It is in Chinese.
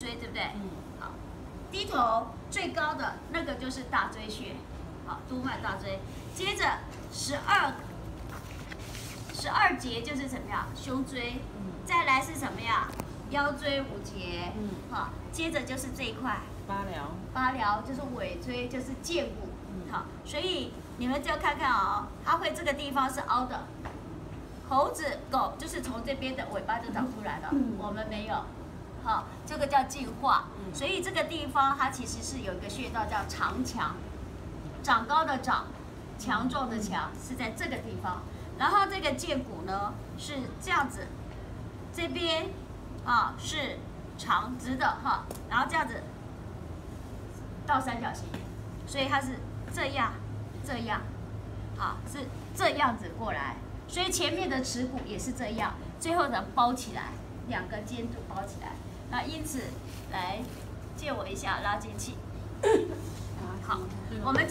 椎，对不对？嗯，好，低头最高的那个就是大椎穴，好，督脉大椎。接着十二十二节就是怎么样？胸椎。嗯，再来是什么呀？腰椎五节。嗯，好，接着就是这一块八髎，八髎，就是尾椎，就是剑骨。嗯好，所以你们就要看看哦，它会这个地方是凹的。猴子、狗就是从这边的尾巴就长出来了，嗯我们没有。好，这个叫进化。嗯所以这个地方它其实是有一个穴道叫长强，长高的长，强壮的强是在这个地方。然后这个剑骨呢是这样子，这边啊是长直的哈，然后这样子倒三角形，所以它是这样这样，啊是这样子过来，所以前面的耻骨也是这样，最后的包起来，两个尖度包起来。那因此来借我一下拉筋器。好，我们。